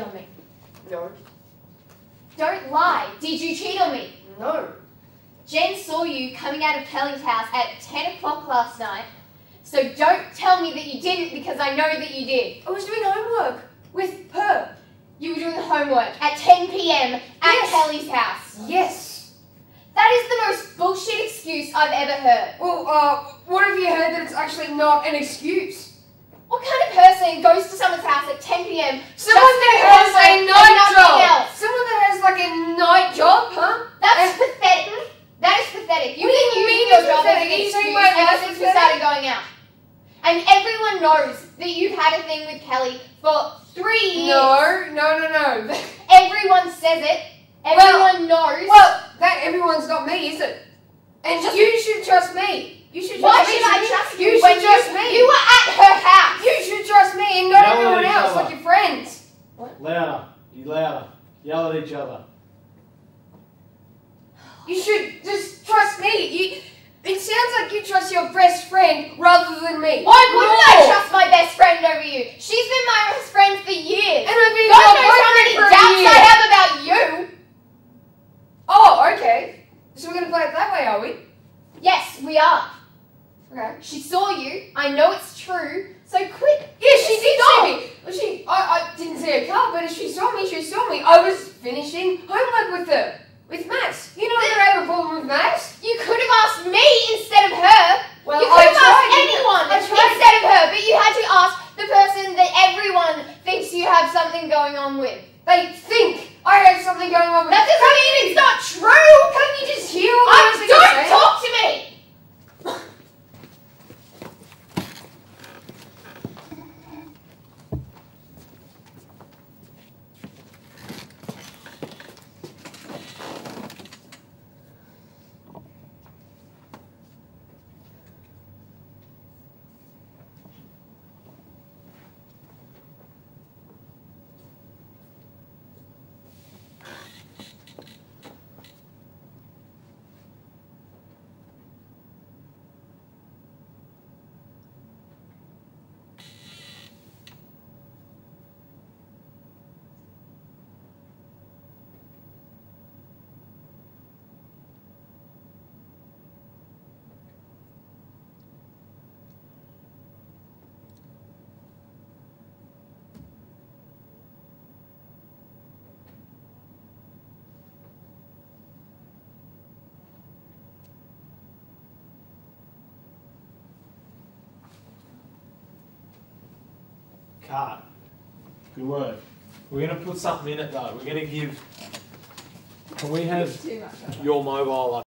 on me. No. Don't lie. Did you cheat on me? No. Jen saw you coming out of Kelly's house at 10 o'clock last night. So don't tell me that you didn't because I know that you did. I was doing homework with her. You were doing homework at 10 p.m. at Yes. Kelly's house. Yes. That is the most bullshit excuse I've ever heard. Well, uh, what have you heard that it's actually not an excuse? What kind of person goes to someone's house at 10 p.m. Someone just that to do has a homework and night nothing job. else? Someone that has like a night job, huh? That's And- pathetic. That is pathetic. You What do didn't you use mean your it's job as pathetic? An Are you saying excuse my ever since is we started going out. And everyone knows that you've had a thing with Kelly for three years. No, no, no, no. Everyone says it. Everyone knows. well, that everyone's not me, is it? And Just- you should trust me. You should Why trust me. should I trust you? you, You when should trust you, me. you were at her house? You should trust me and not Yell everyone else, other. like your friends. What? Louder. You louder. Yell at each other. You should just trust me. You, it sounds like you trust your best friend rather than me. Why wouldn't I trust my best friend over you? She's been my best friend for years. And I've been God your knows how many boyfriend for a doubts. I have about you. Oh, okay. So we're gonna play it that way, are we? Yes, we are. Okay. She saw you. I know it's true. So quick. Yeah, she did Stop. see me. Well, she, I, I didn't see her car, but if she saw me, she saw me. I was finishing homework with her, with Max. You know that I have a problem with Max. You could have asked me instead of her. Well, you I could have asked tried. anyone I tried. instead of her, but you had to ask the person that everyone thinks you have something going on with. They think I have something going on with. That doesn't mean it's not true. Can't you just hear all the I, words that you're don't saying? talk to me. Card. Good work. We're going to put something in it though. We're going to give. Can we have your mobile?